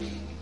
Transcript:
you